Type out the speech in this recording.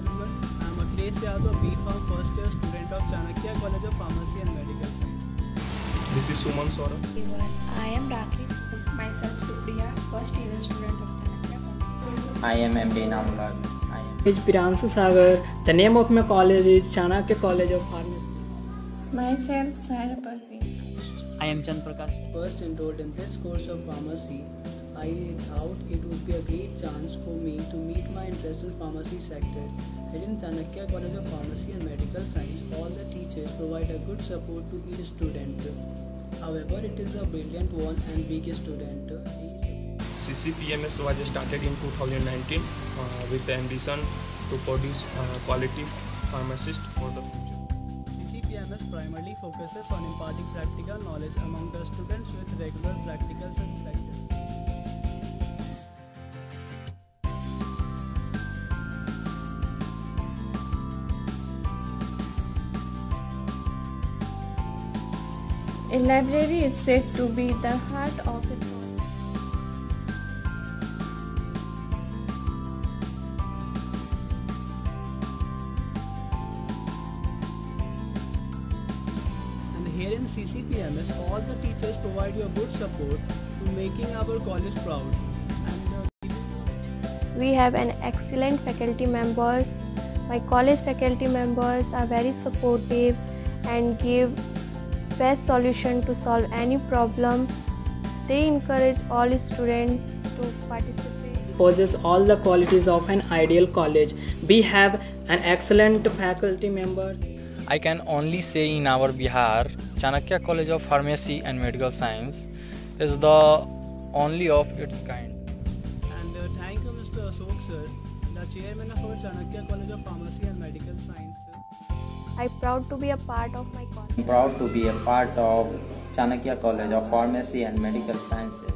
everyone. I am Akhilesh Yadav, B.Pharm first year student of Chanakya College of Pharmacy and Medical Science. This is Suman Sora. everyone. I am Rakesh. Myself Supriya, first year student of Chanakya College. I am MD Namulal. I am is Piransu Sagar. The name of my college is Chanakya College of Pharmacy. Myself Sara Parveen. I am Chan Prakash. First enrolled in this course of pharmacy, I thought it would be a great chance for me to meet my interest in pharmacy sector. Here in Chanakya College of Pharmacy and Medical Science, all the teachers provide a good support to each student. However, it is a brilliant one and weak student. CCPMS was started in 2019 uh, with the ambition to produce uh, quality pharmacists for the future. CCPMS primarily focuses on imparting practical knowledge among the students with regular practicals and lectures. A library is said to be the heart of a college. And here in CCPMS, all the teachers provide you a good support to making our college proud. And uh, we have an excellent faculty members my college faculty members are very supportive and give best solution to solve any problem they encourage all students to participate Possess all the qualities of an ideal college. We have an excellent faculty members. I can only say in our Bihar, Chanakya College of Pharmacy and Medical Science is the only of its kind. And uh, thank you, Mr. Ashok sir, the chairman of our Chanakya College of Pharmacy and Medical Science. I proud to be a part of my college I'm proud to be a part of Chanakya College of Pharmacy and Medical Sciences.